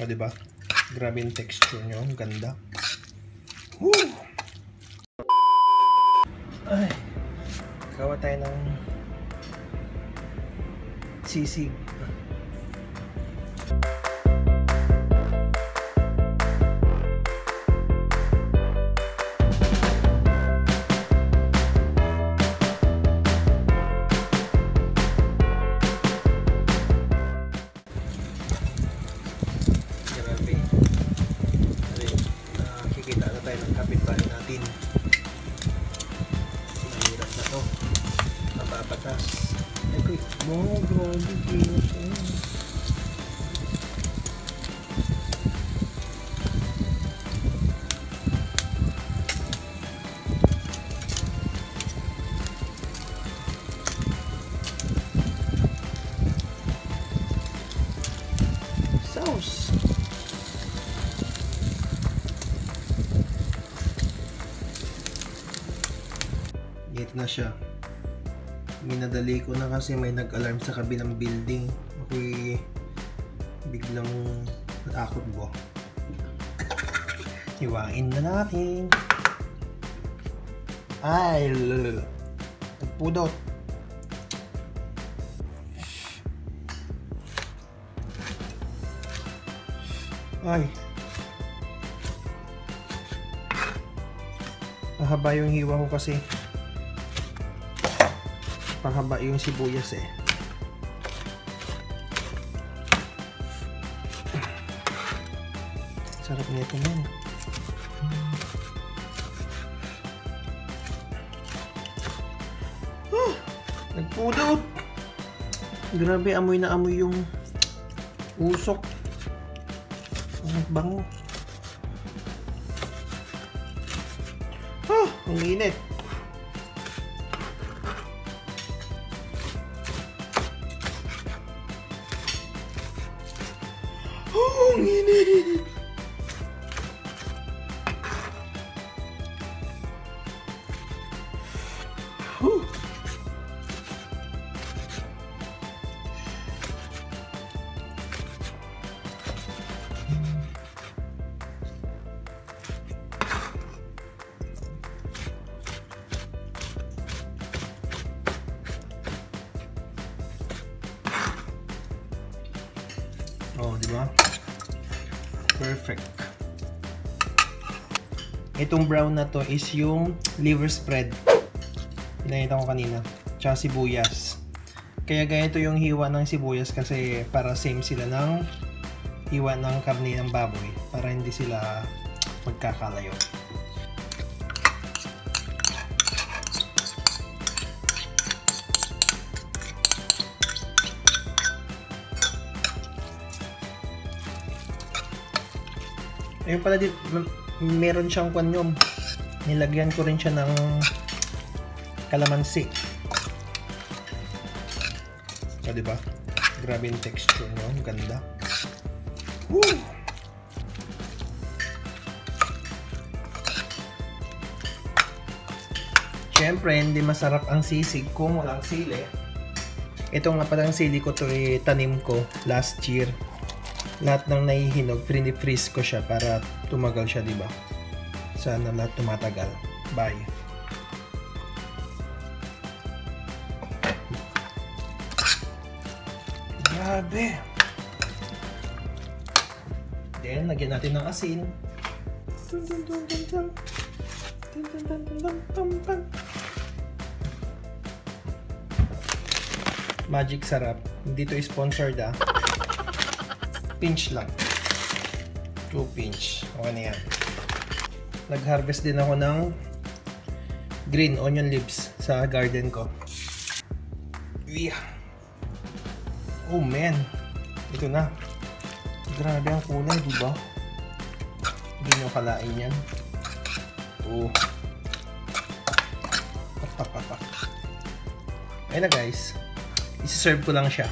O, diba? Grabe yung texture nyo. Ang ganda. Woo! Ay. Gawa tayo ng sisig. Ay, kuy. Mo, grabe. Kinos. Minadali ko na kasi may nag-alarm sa kabilang building. Ako'y biglang natakot bo. Hiwain na natin. Ay. Nagpudot. Ay. Mahaba yung hiwa ko kasi. Pahaba yung sibuyas eh. Sarap nito man. Ah, nagpudot. Grabe, amoy na amoy yung usok. Ang bango. Ah, ang init. Oh, ang init. Huh. Oh, di ba? Perfect. Itong brown na to is yung liver spread. Pinakita ko kanina. Tsaka sibuyas. Kaya ganito yung hiwa ng sibuyas kasi para same sila ng hiwa ng karne ng baboy. Para hindi sila magkakalayo. Ayun pala din, m- meron siyang kwanyom. Nilagyan ko rin siya ng kalamansi. O, oh, diba? Grabe yung texture no? Ang ganda. Woo! Siyempre, hindi masarap ang sisig kung walang sili. Ito nga palang sili ko to eh, tanim ko last year lahat ng nahihinog, freeze ko siya para tumagal siya, di ba? Sana lahat tumatagal. Bye. Grabe. Then, lagyan natin ng asin. Dun, dun, dun, dun, dun. Dun, dun, dun, dun, dun, dun, dun. Magic sarap. Hindi to sponsored ah pinch lang. 2 pinch. Okay na yan. Nag-harvest din ako ng green onion leaves sa garden ko. Yeah. Oh man. Ito na. Grabe ang kulay, di ba? Hindi nyo kalain yan. Oh. Ayun na guys. Isi-serve ko lang siya.